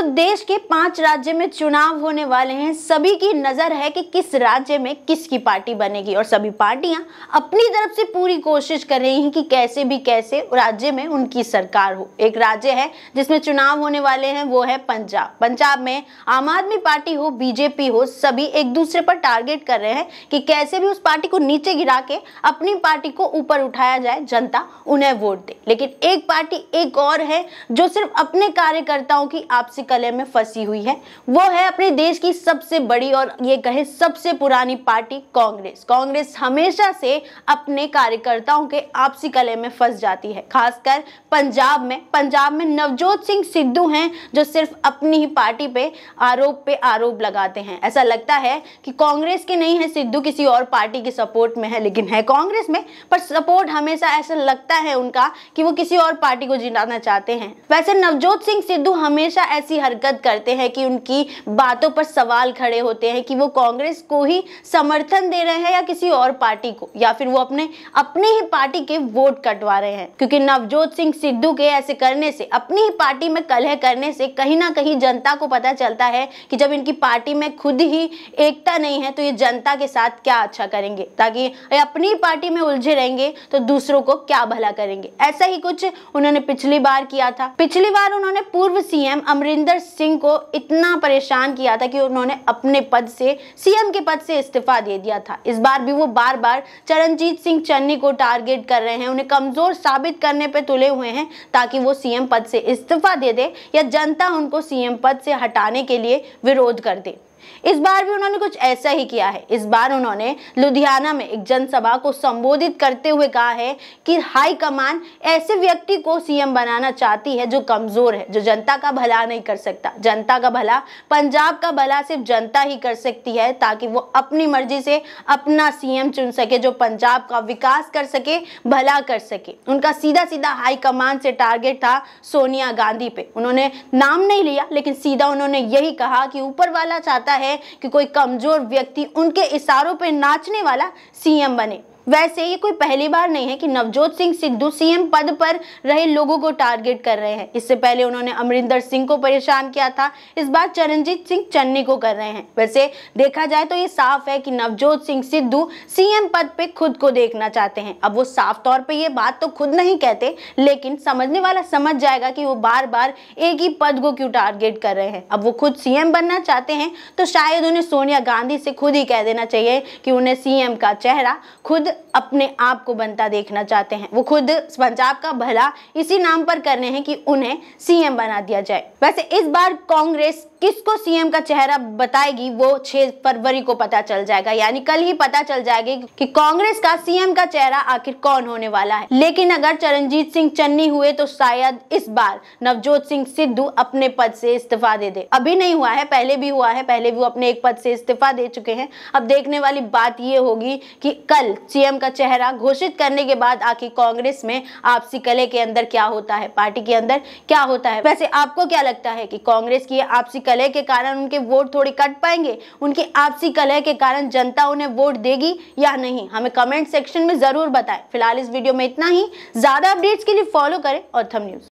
तो देश के पाँच राज्य में चुनाव होने वाले हैं। सभी की नज़र है कि किस राज्य में किसकी पार्टी बनेगी और सभी पार्टियाँ अपनी तरफ़ से पूरी कोशिश कर रही हैं कि कैसे भी कैसे राज्य में उनकी सरकार हो। एक राज्य है जिसमें चुनाव होने वाले हैं, वो है पंजाब। पंजाब में आम आदमी पार्टी हो, बीजेपी हो, सभी एक दूसरे पर टारगेट कर रहे हैं कि कैसे भी उस पार्टी को नीचे गिरा के अपनी पार्टी को ऊपर उठाया जाए, जनता उन्हें वोट दे। लेकिन एक पार्टी एक और है जो सिर्फ़ अपने कार्यकर्ताओं की आपसी कलह में फंसी हुई है। वो है अपने देश की सबसे बड़ी और ये कहे सबसे पुरानी पार्टी कांग्रेस। कांग्रेस हमेशा से अपने कार्यकर्ताओं के आपसी कलह में फंस जाती है। खासकर पंजाब में। पंजाब में नवजोत सिंह सिद्धू हैं जो सिर्फ़ अपनी ही पार्टी पे आरोप पे आरोप लगाते हैं। ऐसा लगता है कि कांग्रेस के नहीं है, सिद्धू किसी और पार्टी के सपोर्ट में है, लेकिन है कांग्रेस में। पर सपोर्ट हमेशा ऐसा लगता है उनका कि वो किसी और पार्टी को जिताना चाहते हैं। वैसे नवजोत सिंह सिद्धू हमेशा ऐसी हरकत करते हैं कि उनकी बातों पर सवाल खड़े होते हैं कि वो कांग्रेस को ही समर्थन दे रहे हैं या किसी और पार्टी को, या फिर वो अपने, अपनी ही पार्टी के वोट कटवा रहे हैं। क्योंकि नवजोत सिंह सिद्धू के ऐसे करने से, अपनी ही पार्टी में कलह करने से कहीं ना कहीं जनता को पता चलता है कि जब इनकी पार्टी में खुद ही एकता नहीं है तो ये जनता के साथ क्या अच्छा करेंगे? ताकि अपनी पार्टी में उलझे रहेंगे तो दूसरों को क्या भला करेंगे? ऐसा ही कुछ उन्होंने पिछली बार किया था। पिछली बार उन्होंने पूर्व सीएम अमरिंदर अमरिंदर सिंह को इतना परेशान किया था कि उन्होंने अपने पद से, सीएम के पद से इस्तीफा दे दिया था। इस बार भी वो बार बार चरणजीत सिंह चन्नी को टारगेट कर रहे हैं, उन्हें कमज़ोर साबित करने पर तुले हुए हैं ताकि वो सीएम पद से इस्तीफा दे दे या जनता उनको सीएम पद से हटाने के लिए विरोध कर दे। इस बार भी उन्होंने कुछ ऐसा ही किया है। इस बार उन्होंने लुधियाना में एक जनसभा को संबोधित करते हुए कहा है कि हाई कमान ऐसे व्यक्ति को सीएम बनाना चाहती है जो कमज़ोर है, जो जनता का भला नहीं कर सकता। जनता का भला, पंजाब का भला सिर्फ़ जनता ही कर सकती है ताकि वो अपनी मर्ज़ी से अपना सीएम चुन सके, जो पंजाब का विकास कर सके, भला कर सके। उनका सीधा सीधा हाईकमान से टारगेट था सोनिया गांधी पे। उन्होंने नाम नहीं लिया, लेकिन सीधा उन्होंने यही कहा कि ऊपर वाला चाहता चाहता है कि कोई कमज़ोर व्यक्ति उनके इशारों पर नाचने वाला सीएम बने। वैसे ये कोई पहली बार नहीं है कि नवजोत सिंह सिद्धू सीएम पद पर रहे लोगों को टारगेट कर रहे हैं। इससे पहले उन्होंने अमरिंदर सिंह को परेशान किया था। इस बार चरणजीत सिंह चन्नी को कर रहे हैं। वैसे देखा जाए तो ये साफ़ है कि नवजोत सिंह सिद्धू सीएम पद पे खुद को देखना चाहते हैं। अब वो साफ़ तौर पर ये बात तो खुद नहीं कहते, लेकिन समझने वाला समझ जाएगा कि वो बार बार एक ही पद को क्यों टारगेट कर रहे हैं। अब वो खुद सीएम बनना चाहते हैं तो शायद उन्हें सोनिया गांधी से खुद ही कह देना चाहिए कि उन्हें सीएम का चेहरा खुद अपने आप को बनता देखना चाहते हैं। वो खुद पंजाब का भला इसी नाम पर करने हैं कि उन्हें सीएम बना दिया जाए। वैसे इस बार कांग्रेस किसको सीएम का चेहरा बताएगी, वो 6 फरवरी को पता चल जाएगा। यानी कल ही पता चल जाएगी कि कांग्रेस का सीएम का चेहरा आखिर कौन होने वाला है। लेकिन अगर चरणजीत सिंह चन्नी हुए तो शायद इस बार नवजोत सिंह सिद्धू अपने पद से इस्तीफा दे दे। अभी नहीं हुआ है, पहले भी हुआ है, पहले भी वो अपने एक पद से इस्तीफा दे चुके हैं। अब देखने वाली बात ये होगी कि कल सीएम का चेहरा घोषित करने के बाद आखिर कांग्रेस में आपसी कले के अंदर क्या होता है? पार्टी के अंदर क्या होता है? वैसे आपको क्या लगता है कि कांग्रेस की आपसी कले के कारण उनके वोट थोड़ी कट पाएँगे? उनकी आपसी कले के कारण जनता उन्हें वोट देगी या नहीं? हमें कमेंट सेक्शन में ज़रूर बताएँ। फ़िलहाल इस वीडियो में इतना ही। ज़्यादा अपडेट्स के लिए फॉलो करें और थम न्यूज़